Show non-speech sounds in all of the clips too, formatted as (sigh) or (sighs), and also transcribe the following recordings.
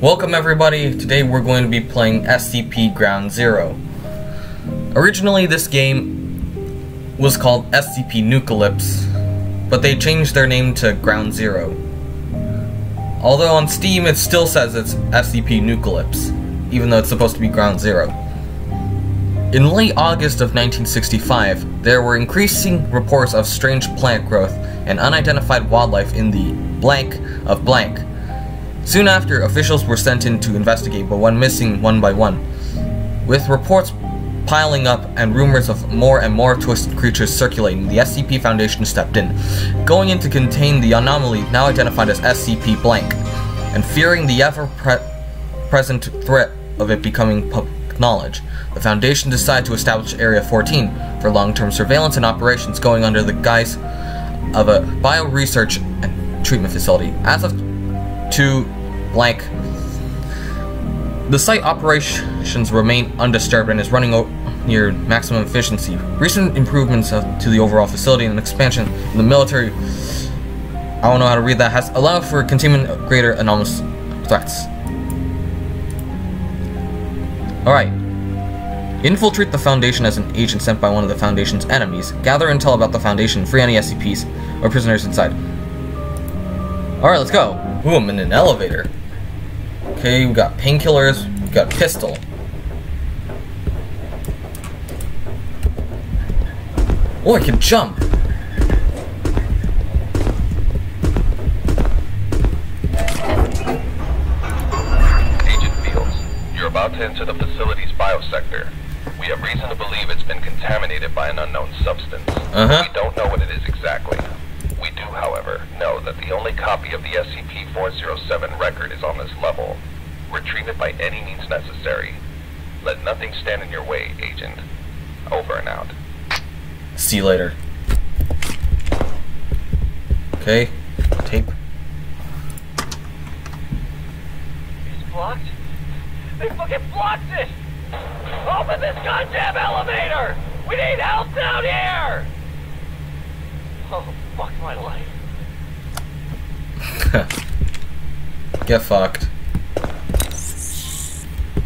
Welcome everybody, today we're going to be playing SCP Ground Zero. Originally this game was called SCP Nucalypse, but they changed their name to Ground Zero. Although on Steam it still says it's SCP Nucalypse, even though it's supposed to be Ground Zero. In late August of 1965, there were increasing reports of strange plant growth and unidentified wildlife in the blank of blank Soon after, officials were sent in to investigate, but went missing one by one. With reports piling up and rumors of more and more twisted creatures circulating, the SCP Foundation stepped in, going in to contain the anomaly now identified as SCP blank, and fearing the ever-present threat of it becoming public knowledge. The Foundation decided to establish Area 14 for long-term surveillance and operations going under the guise of a bio-research and treatment facility. As of to blank. The site operations remain undisturbed and is running near maximum efficiency. Recent improvements to the overall facility and expansion in the military, I don't know how to read that, has allowed for containment of greater anomalous threats. Alright. Infiltrate the Foundation as an agent sent by one of the Foundation's enemies. Gather intel about the Foundation, free any SCPs or prisoners inside. Alright, let's go. Ooh, I'm in an elevator. Okay, we got painkillers, we got pistol. Oh, I can jump! Agent Fields, you're about to enter the facility's biosector. We have reason to believe it's been contaminated by an unknown substance. Uh-huh. We don't know what it is exactly. We do, however, know that the only copy of the SCP-407 record is on this level. Retrieve it by any means necessary. Let nothing stand in your way, Agent. Over and out. See you later. Okay. Tape. It's blocked? They fucking blocked it! Open this goddamn elevator! We need help down here! Oh, fuck my life. (laughs) Get fucked.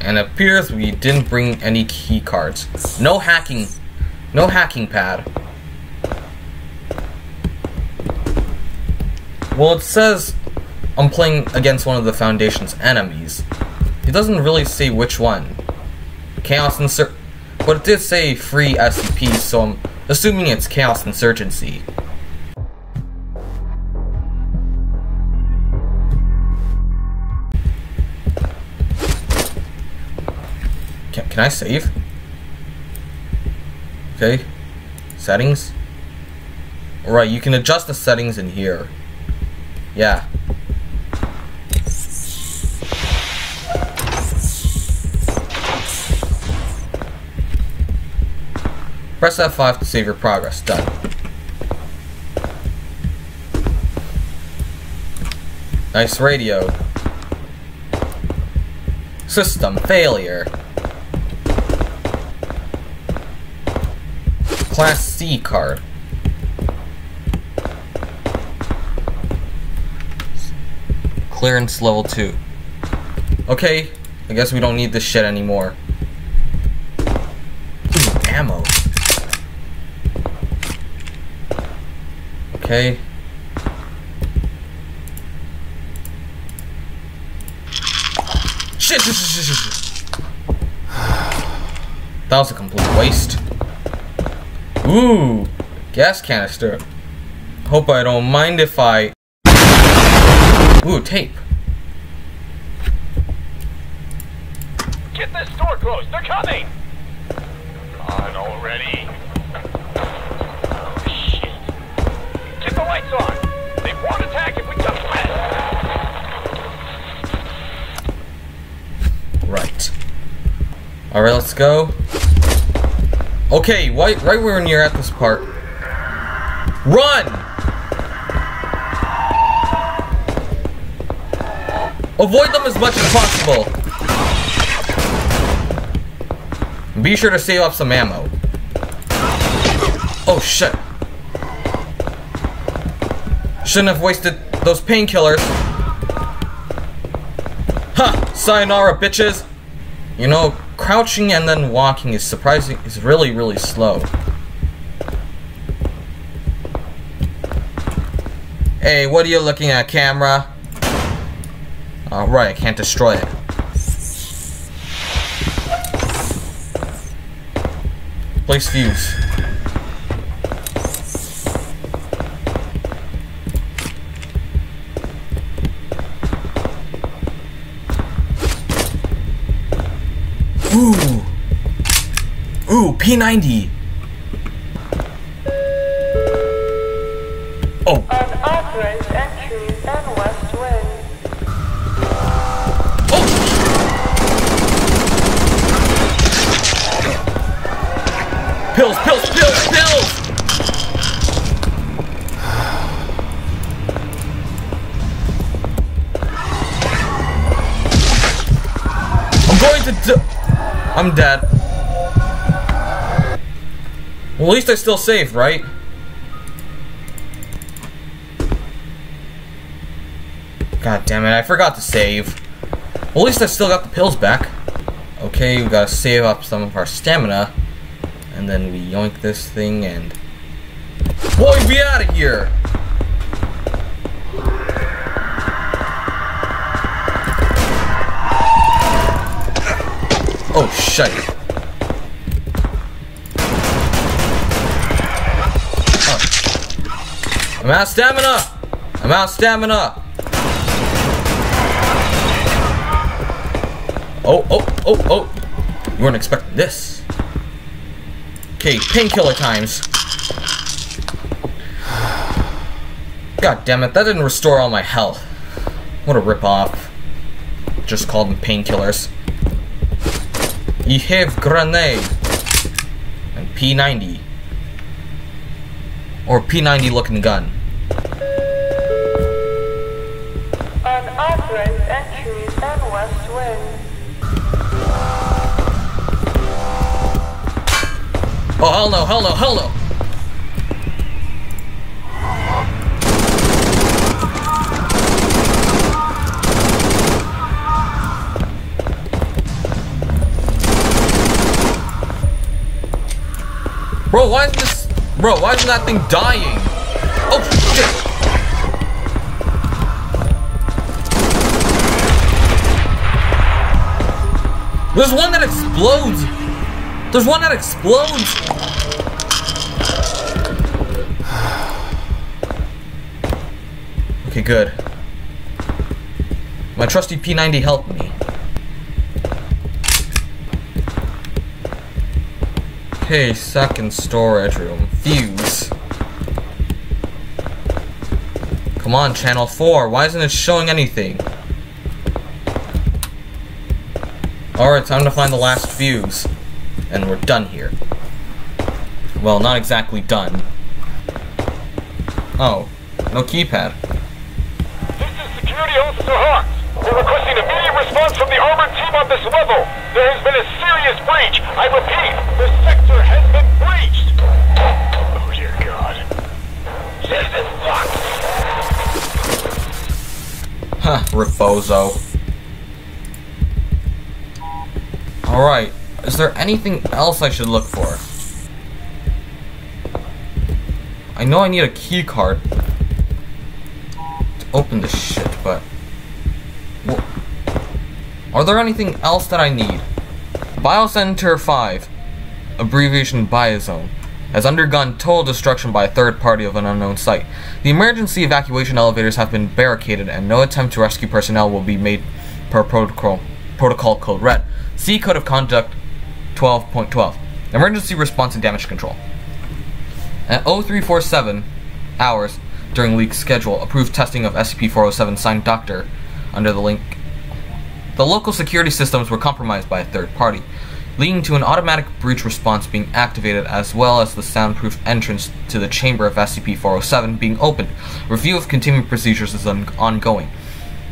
And it appears we didn't bring any key cards. No hacking. No hacking pad. Well, it says I'm playing against one of the Foundation's enemies. It doesn't really say which one. Chaos Insur- But it did say free SCP, so I'm assuming it's Chaos Insurgency. Can, I save? Okay. Settings. Right, you can adjust the settings in here. Yeah. Press F5 to save your progress. Done. Nice radio. System failure. Class C card. Clearance level 2. Okay, I guess we don't need this shit anymore. Ooh, ammo. Okay. Shit, shit, shit, shit, shit. (sighs) That was a complete waste. Ooh, gas canister. Hope I don't mind if I... Ooh, tape. Get this door closed! They're coming! On already. Oh, shit. Get the lights on! They won't attack if we! Right. Alright, let's go. Okay, right, right when you're at this part. Run! Avoid them as much as possible. Be sure to save up some ammo. Oh shit. Shouldn't have wasted those painkillers. Huh, Sayonara, bitches! You know, crouching and then walking is surprising, is really, really slow. Hey, what are you looking at, camera? Alright, I can't destroy it. Place fuse. P90. Oh, Unauthorized entries and west wind. oh! Pills, pills, pills, pills! I'm going to I'm dead. Well, at least I still saved, right? God damn it, I forgot to save. Well, at least I still got the pills back. Okay, we gotta save up some of our stamina. And then we yoink this thing and... Boy, be out of here! Oh, shit. I'm out stamina! I'm out stamina! Oh, oh, oh, oh! You weren't expecting this. Okay, painkiller times. God damn it, that didn't restore all my health. What a ripoff. Just called them painkillers. You have grenade. And P90. Or P90 looking gun. Unauthorized entries and west wind. Oh, hell no, hell no, hell no! Bro, why is this... Bro, why isn't that thing dying? Oh, shit! There's one that explodes! There's one that explodes! (sighs) Okay, good. My trusty P90 helped me. Okay, second storage room. Fuse. Come on, channel 4. Why isn't it showing anything? Alright, time to find the last fuse. And we're done here. Well, not exactly done. Oh, no keypad. This is Security Officer Hawks. We're requesting immediate response from the armored team on this level. There has been a serious breach. I repeat, the (laughs) Refozo. Alright, is there anything else I should look for? I know I need a key card to open this shit, but... Wha- Are there anything else that I need? Biocenter 5, abbreviation Biozone, has undergone total destruction by a third party of an unknown site. The emergency evacuation elevators have been barricaded and no attempt to rescue personnel will be made per protocol, protocol code red. See Code of Conduct 12.12. Emergency response and damage control. At 0347 hours during leak schedule, approved testing of SCP-407 signed Doctor under the link. The local security systems were compromised by a third party, leading to an automatic breach response being activated as well as the soundproof entrance to the chamber of SCP-407 being opened. Review of containment procedures is on- ongoing.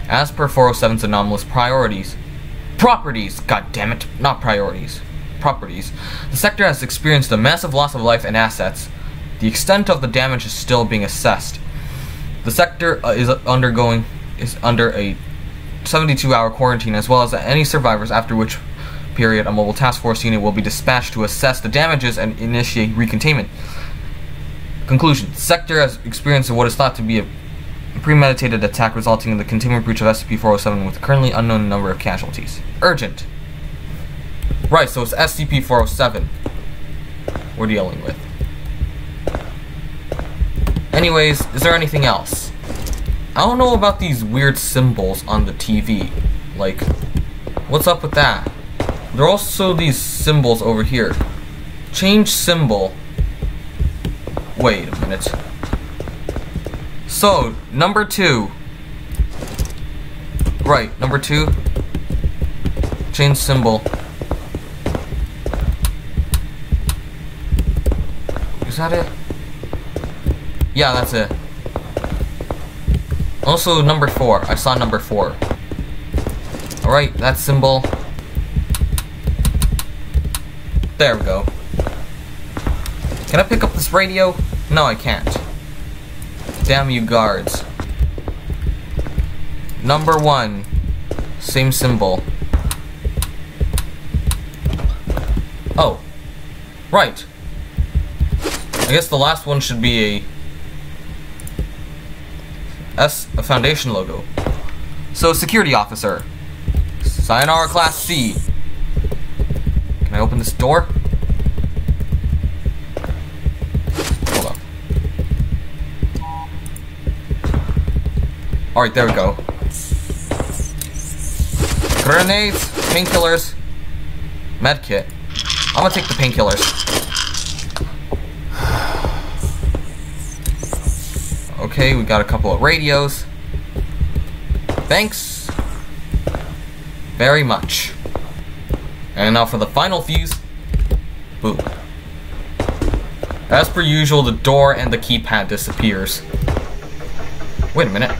As per 407's anomalous priorities, properties, god damn it, not priorities, properties, the sector has experienced a massive loss of life and assets. The extent of the damage is still being assessed. The sector uh, is undergoing is under a 72 hour quarantine, as well as any survivors, after which period a mobile task force unit will be dispatched to assess the damages and initiate recontainment. Conclusion Sector has experienced what is thought to be a premeditated attack resulting in the containment breach of SCP 407 with a currently unknown number of casualties. Urgent. Right, so it's SCP 407 we're dealing with. Anyways, is there anything else? I don't know about these weird symbols on the TV. Like, what's up with that? There are also these symbols over here. Change symbol. Wait a minute. So, number two. Right, number two. Change symbol. Is that it? Yeah, that's it. Also, number four. I saw number four. Alright, that symbol. There we go. Can I pick up this radio? No, I can't. Damn you guards. Number one. Same symbol. Oh. Right. I guess the last one should be a S a foundation logo. So security officer. Sayonara class C. I open this door? Hold up. Alright, there we go. Grenades, painkillers, medkit. I'm gonna take the painkillers. Okay, we got a couple of radios. Thanks very much. And now for the final fuse. Boom. As per usual, the door and the keypad disappears. Wait a minute.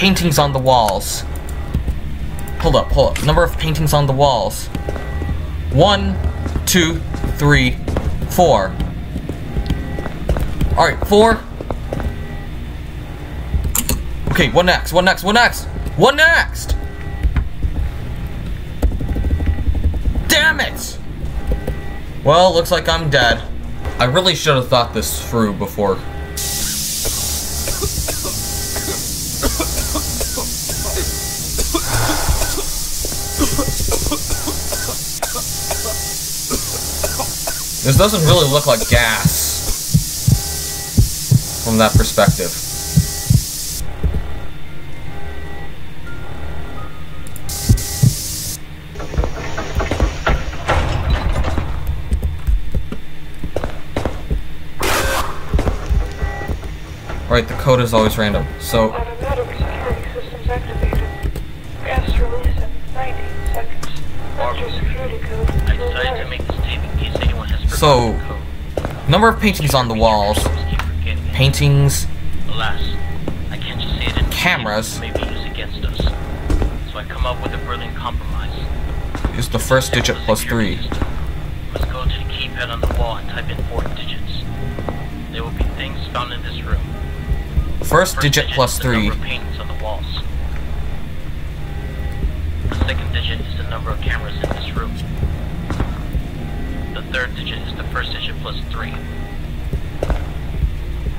Paintings on the walls. Hold up, hold up. Number of paintings on the walls. One, two, three, four. Alright, four. Okay, what next? What next? What next? What next? Damn it! Well, looks like I'm dead. I really should have thought this through before This doesn't really look like gas from that perspective. Right, the code is always random. So, So, number of paintings on the walls, Researchers always keep forgetting it. paintings, Alas, I can't just say it in this Cameras. tape since it may be used against us. So I come up with a brilliant compromise. is the first digit plus three. Let's go to the keypad on the wall and type in four digits. There will be things found in this room. First First digit plus three. paintings on the walls. The second digit is the number of cameras in this room. Third digit is the first digit plus three.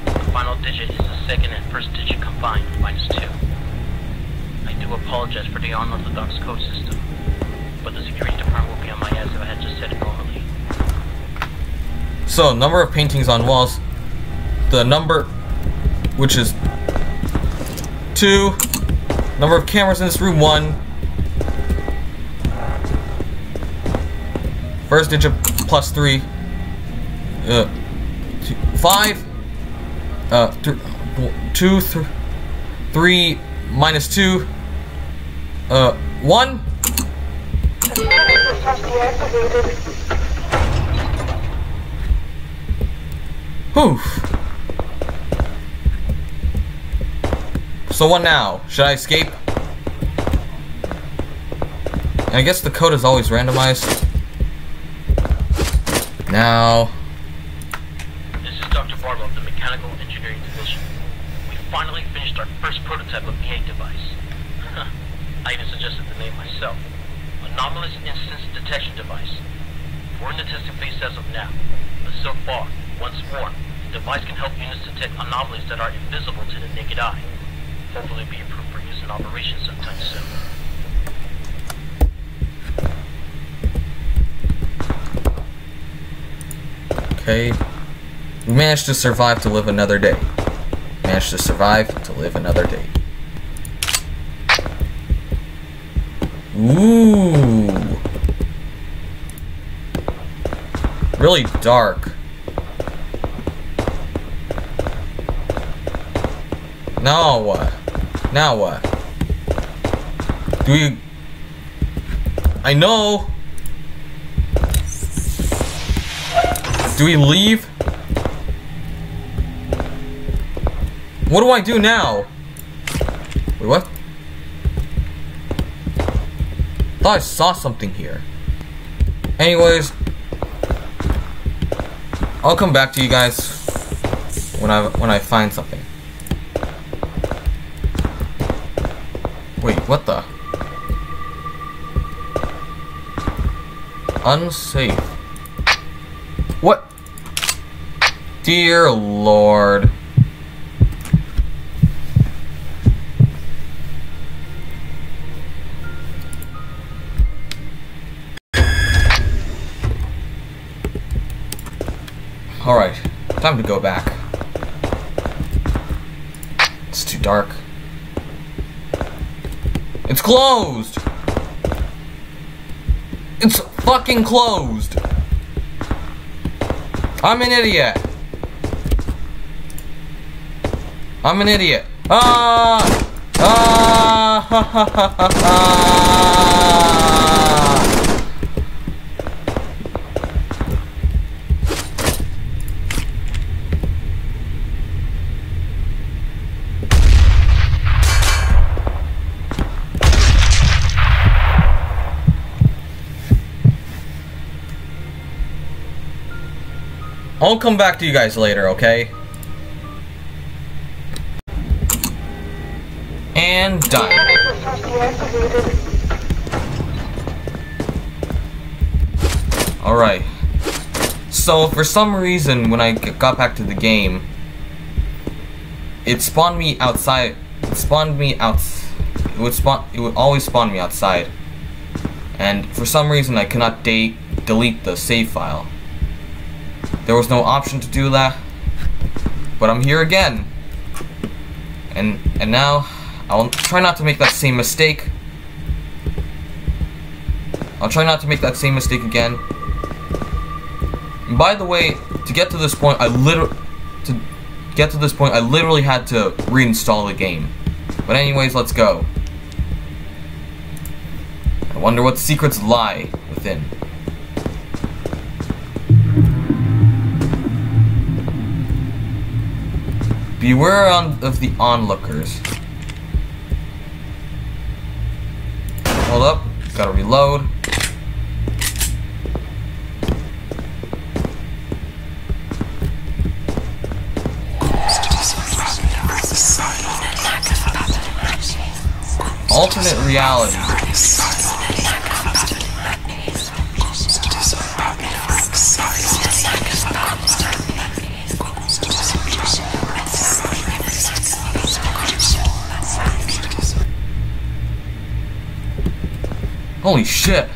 The final digit is the second and first digit combined, minus two. I do apologize for the unorthodox code system, but the security department will be on my ass if I had just said it normally. So, number of paintings on walls. The number, which is two. Number of cameras in this room, one. First digit plus three. Uh, two, five. Uh, th- two, th- three, minus two, uh, one. Whew. So what now? Should I escape? I guess the code is always randomized. Now, This is Dr. Barlow of the Mechanical Engineering Division. We finally finished our first prototype of the device. (laughs) I even suggested the name myself. Anomalous Instance Detection Device. We're in the testing phase as of now, but so far, once more, the device can help units detect anomalies that are invisible to the naked eye. Hopefully be approved for use in operations sometime soon. Okay. We managed to survive to live another day. Managed to survive to live another day. Ooh. Really dark. Now what? Now what? Do we... I know! Do we leave? What do I do now? Wait, what? Thought I saw something here. Anyways, I'll come back to you guys when I when I find something. Wait, what the? Unsafe. Dear Lord. Alright, time to go back. It's too dark. It's closed! It's fucking closed! I'm an idiot! I'm an idiot. Ah! Ah! Ha, ha, ha, ha, ha. I'll come back to you guys later, okay? And done. Alright. So, for some reason, when I got back to the game, it spawned me outside. It spawned me out. It would spawn. It would always spawn me outside. And for some reason, I cannot de delete the save file. There was no option to do that. But I'm here again. And and now I'll try not to make that same mistake. I'll try not to make that same mistake again. And by the way, to get to this point, I literally to get to this point, I literally had to reinstall the game. But anyways, let's go. I wonder what secrets lie within. Beware on, of the onlookers. Hold up, gotta reload. Alternate reality. Holy shit.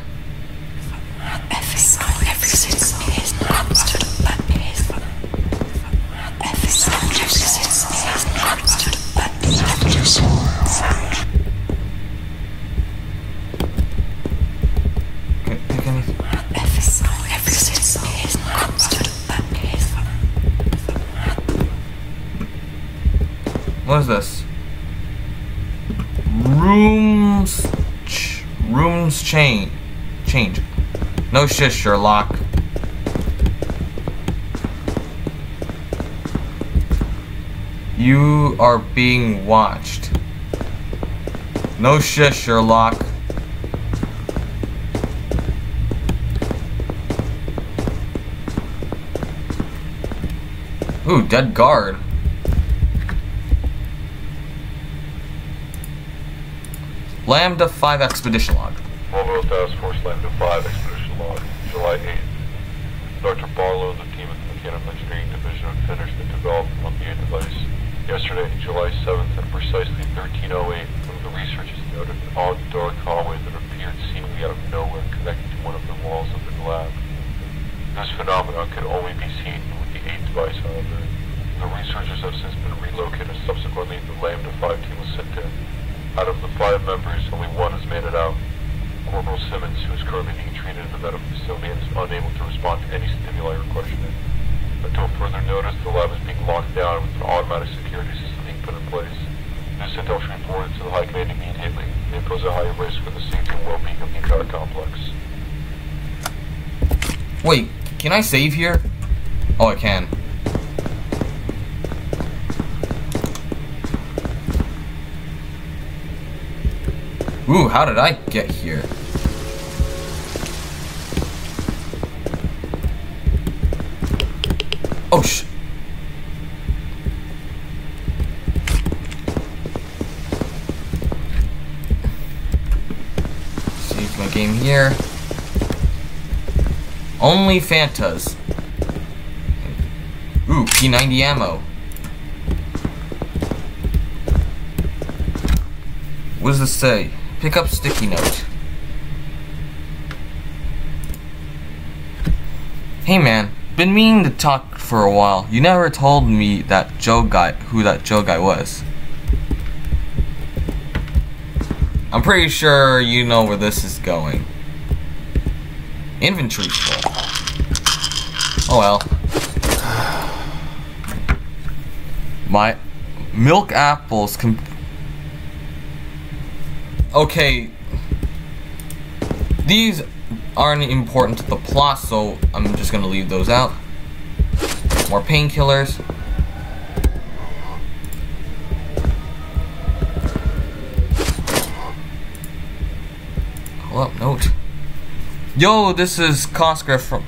No shit, Sherlock. You are being watched. No shit, Sherlock. Ooh, dead guard. Lambda 5 expedition log. Mobile Task Force Lambda 5 Expedition July 8th. Dr. Barlow and the team at the Mechanical Engineering Division finished the development of the device. Yesterday, July 7th, at precisely 1308, one of the researchers noted an odd dark hallway that appeared seemingly out of nowhere connected to one of the walls of the lab. This phenomenon could only be seen with the 8 device, however. The researchers have since been relocated. Subsequently, the Lambda 5 team was sent in. Out of the five members, only one has made it out. Corporal Simmons, who is currently being treated in the medical facility and is unable to respond to any stimuli or questioning. Until further notice, the lab is being locked down with an automatic security system being put in place. This intel should be forwarded to the High Command immediately. They pose a high risk for the safety and well-being of the entire complex. Wait, can I save here? Oh, I can. Ooh, how did I get here? Here. Only Fantas. Ooh, P90 ammo. What does this say? Pick up sticky note. Hey man, been meaning to talk for a while. You never told me that Joe guy, who that Joe guy was. I'm pretty sure you know where this is going. Inventory full. Oh well. My milk apples Okay. These aren't important to the plot, so I'm just gonna leave those out. More painkillers. Up, note. Yo, this is Kosker from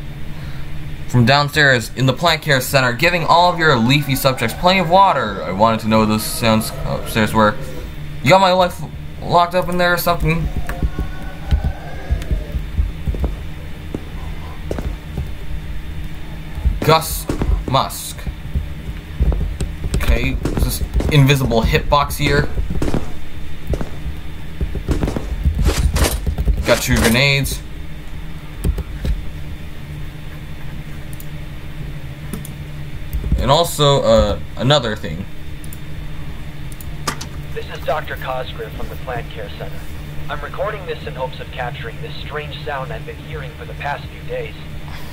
from downstairs in the plant care center, giving all of your leafy subjects plenty of water. I wanted to know those sounds upstairs were. You got my life locked up in there or something? Gus Musk. Okay, this invisible hitbox here? Got two grenades. And also, uh, another thing. This is Dr. Cosgrave from the Plant Care Center. I'm recording this in hopes of capturing this strange sound I've been hearing for the past few days.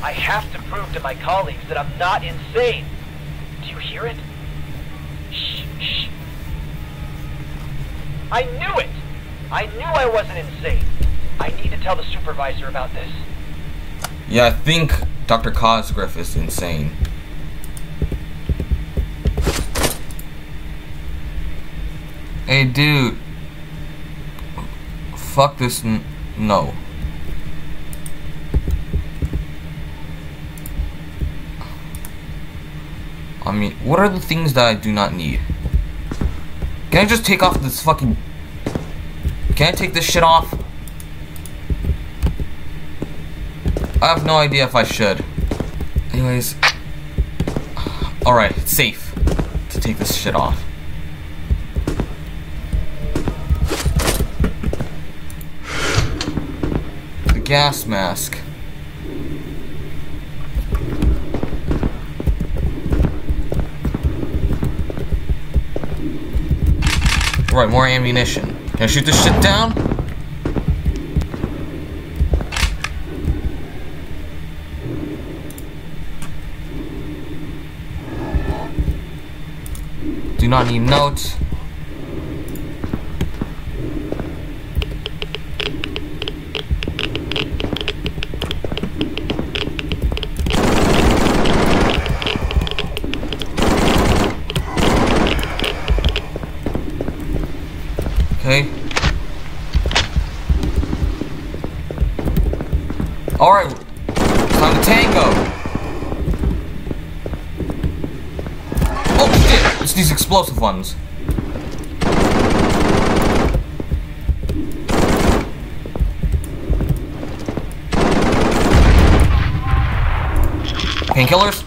I have to prove to my colleagues that I'm not insane. Do you hear it? Shh, shh. I knew it! I knew I wasn't insane. I need to tell the supervisor about this. Yeah, I think Dr. Cosgriff is insane. Hey, dude. Fuck this. No. I mean, what are the things that I do not need? Can I just take off this fucking... Can I take this shit off? I have no idea if I should. Anyways. (sighs) Alright, safe to take this shit off. The gas mask. Right, more ammunition. Can I shoot this shit down? Do not need notes. Ones. Painkillers?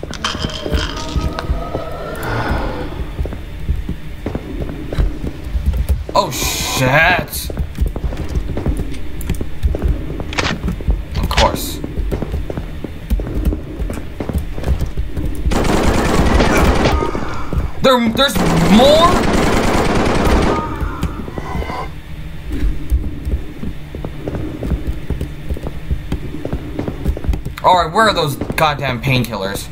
There, there's more? Alright, where are those goddamn painkillers?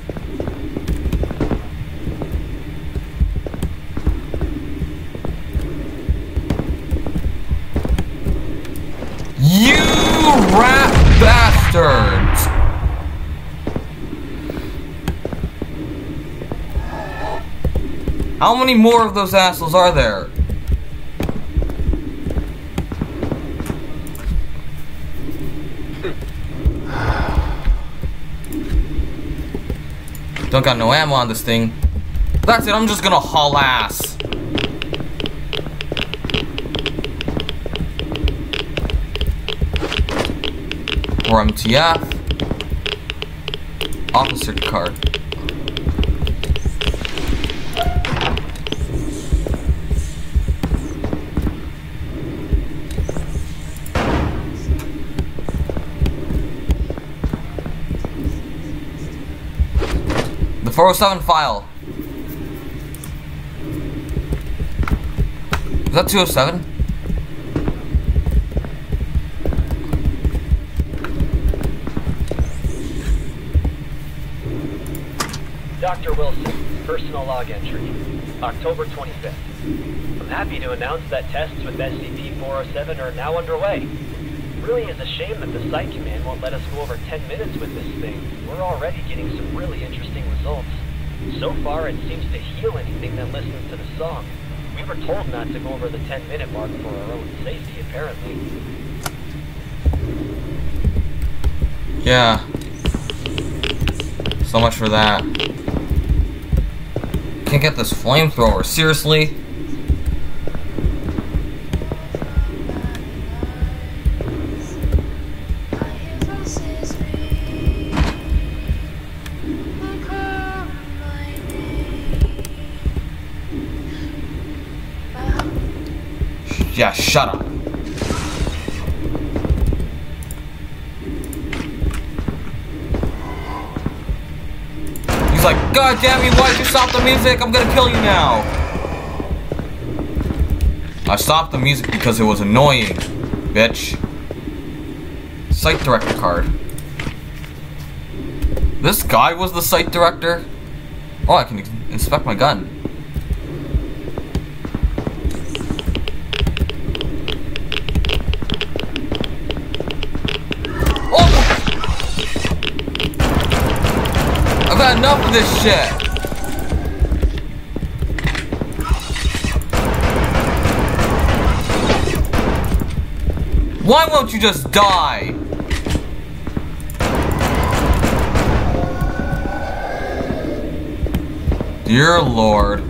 How many more of those assholes are there? Don't got no ammo on this thing. That's it, I'm just gonna haul ass. Or MTF. Officer card. 407 file. Is that 207? Dr. Wilson, personal log entry, October 25th. I'm happy to announce that tests with SCP-407 are now underway. It really is a shame that the site command won't let us go over 10 minutes with this thing. We're already getting some really interesting results. So far, it seems to heal anything that listens to the song. We were told not to go over the 10 minute mark for our own safety, apparently. Yeah. So much for that. Can't get this flamethrower, seriously? Yeah, shut up. He's like, God damn you, why'd you stop the music? I'm gonna kill you now. I stopped the music because it was annoying, bitch. Site director card. This guy was the site director? Oh, I can inspect my gun. This shit. Why won't you just die? Dear Lord.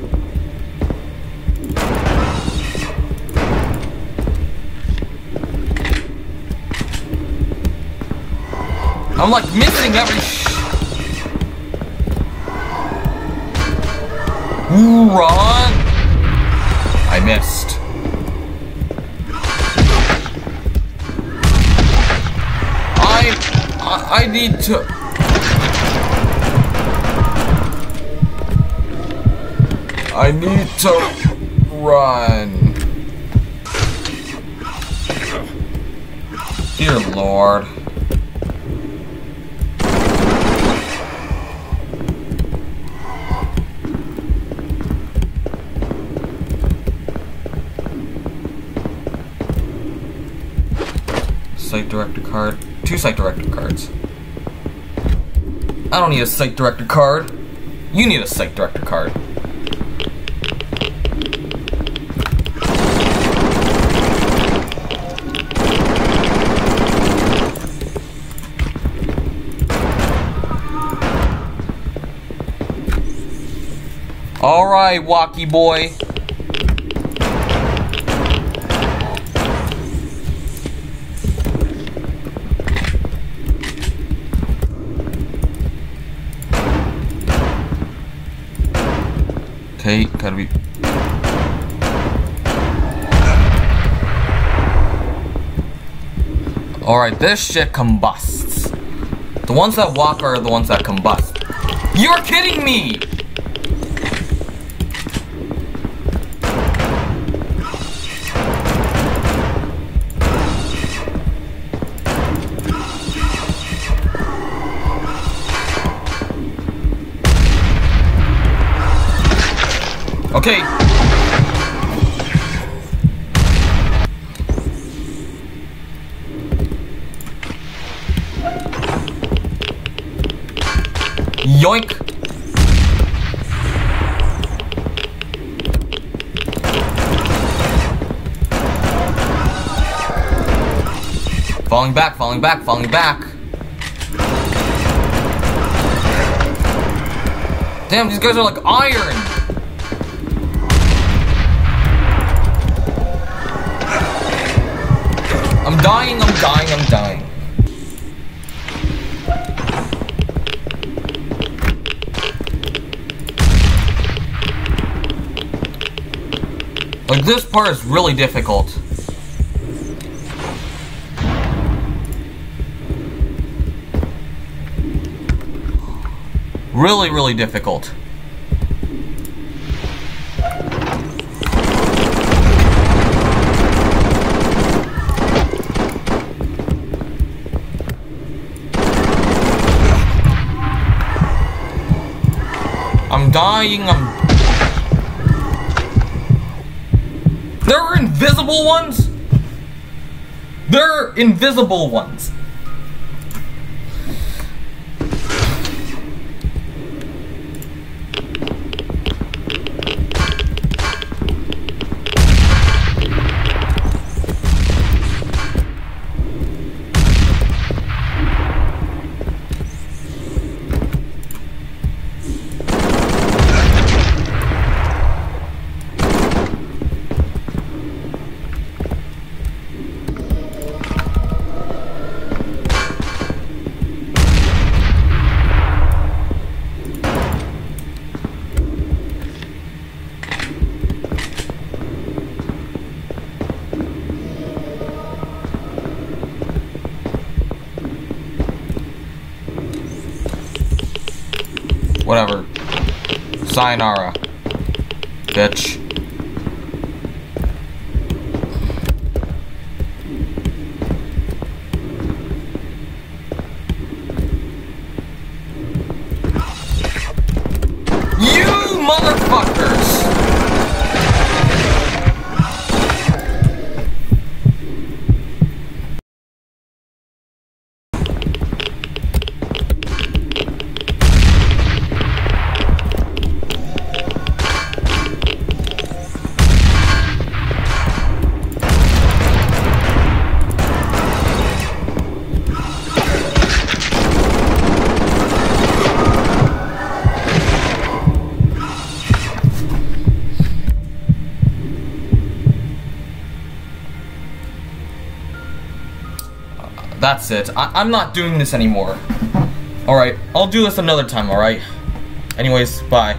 I'm like missing every Run! I missed. I I need to I need to run. Dear Lord. card, two Psych Director cards. I don't need a Psych Director card. You need a Psych Director card. Alright, walkie boy. Okay, gotta be. Alright, this shit combusts. The ones that walk are the ones that combust. You're kidding me! Okay. Yoink. Falling back, falling back, falling back. Damn, these guys are like iron. Dying, I'm dying, I'm dying. Like, this part is really difficult. Really, really difficult. Dying, I'm... There are invisible ones? There are invisible ones. Sayonara. Bitch. That's it. I I'm not doing this anymore. Alright, I'll do this another time, alright? Anyways, bye.